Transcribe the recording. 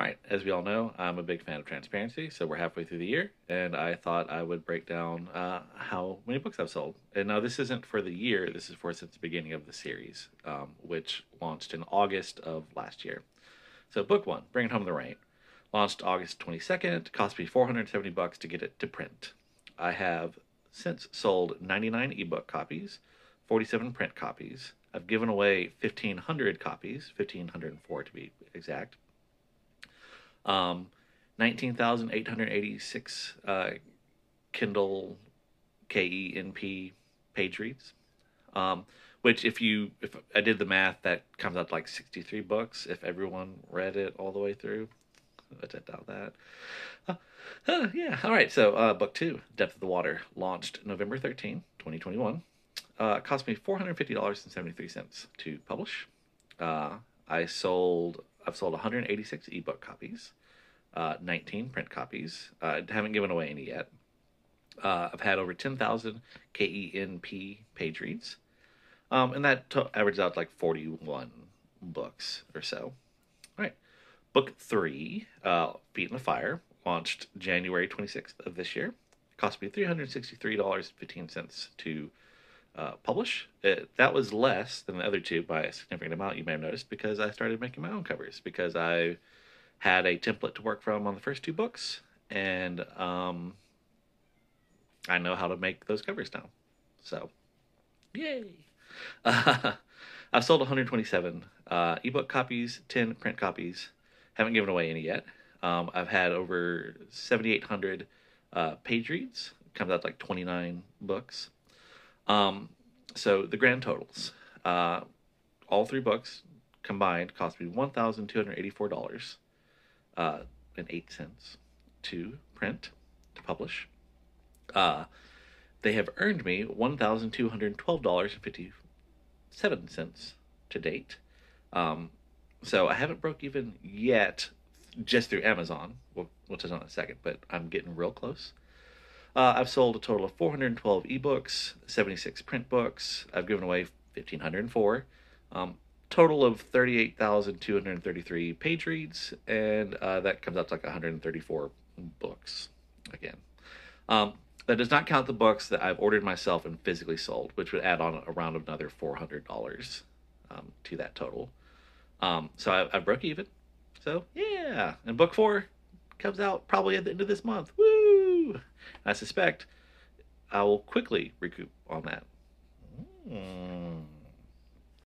All right, as we all know, I'm a big fan of transparency, so we're halfway through the year, and I thought I would break down uh, how many books I've sold. And now this isn't for the year; this is for since the beginning of the series, um, which launched in August of last year. So, book one, Bring It Home the Rain, launched August 22nd. Cost me 470 bucks to get it to print. I have since sold 99 ebook copies, 47 print copies. I've given away 1,500 copies, 1,504 to be exact. Um, 19,886 uh, Kindle KENP page reads. Um, which, if you, if I did the math, that comes out to like 63 books if everyone read it all the way through. I doubt that. Uh, uh, yeah, all right. So, uh, book two, Depth of the Water, launched November 13, 2021. Uh, cost me $450.73 to publish. Uh, I sold I've sold 186 ebook copies, uh, 19 print copies. I haven't given away any yet. Uh, I've had over 10,000 KENP page reads, um, and that to- averages out like 41 books or so. All right. Book three, uh, Feet in the Fire, launched January 26th of this year. It cost me $363.15 to uh, publish. It, that was less than the other two by a significant amount, you may have noticed, because I started making my own covers. Because I had a template to work from on the first two books, and um, I know how to make those covers now. So, yay! Uh, I've sold 127 uh, ebook copies, 10 print copies. Haven't given away any yet. Um, I've had over 7,800 uh, page reads. Comes out like 29 books. Um, so the grand totals, uh, all three books combined cost me one thousand two hundred eighty-four dollars uh, and eight cents to print to publish. Uh, they have earned me one thousand two hundred twelve dollars and fifty-seven cents to date. Um, so I haven't broke even yet, just through Amazon. We'll, we'll touch on in a second, but I'm getting real close. Uh, I've sold a total of 412 ebooks, 76 print books. I've given away 1,504. Um, total of 38,233 page reads, and uh, that comes out to like 134 books again. Um, that does not count the books that I've ordered myself and physically sold, which would add on around another $400 um, to that total. Um, so I, I broke even. So yeah, and book four comes out probably at the end of this month. I suspect I will quickly recoup on that. Mm.